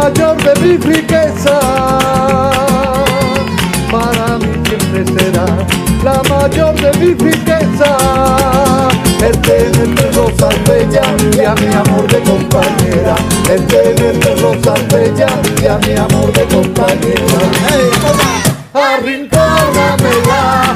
mayor de mis riquezas. Para mí siempre será la mayor de mis riquezas. El tenerte rosas bellas y a mi amor de compañera. El tenerte rosas bellas y a mi amor de compañera. Arrincónamela,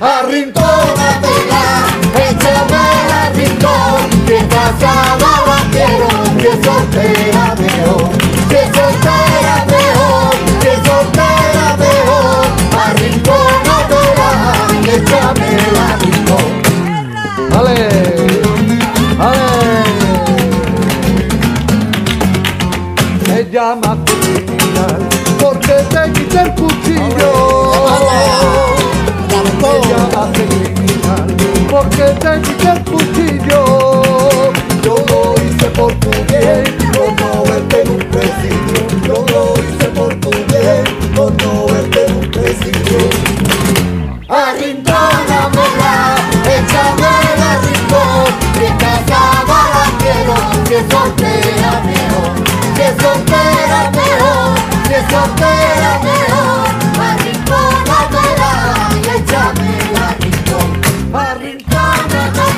rincón, arrincónamela, échamela rincón, que casada la quiero, que soltera mejor, que soltera mejor, que soltera mejor. Arrincónatela, échamela rincón. ¡Ale! ¡Ale! Me llama porque te quité el cuchillo. Yo lo hice por tu no en un presidio. Yo lo hice por tu bien, en un presidio. Arrincónamela, échamela rincón, que casada la quiero, que que mejor, que arrincónamela,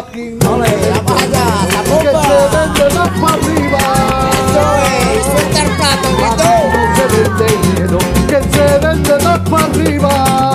Aquí no allá, la que se vende más para arriba. Eso es, suelta el plato, grito. no se vende dinero, que se vende más para arriba.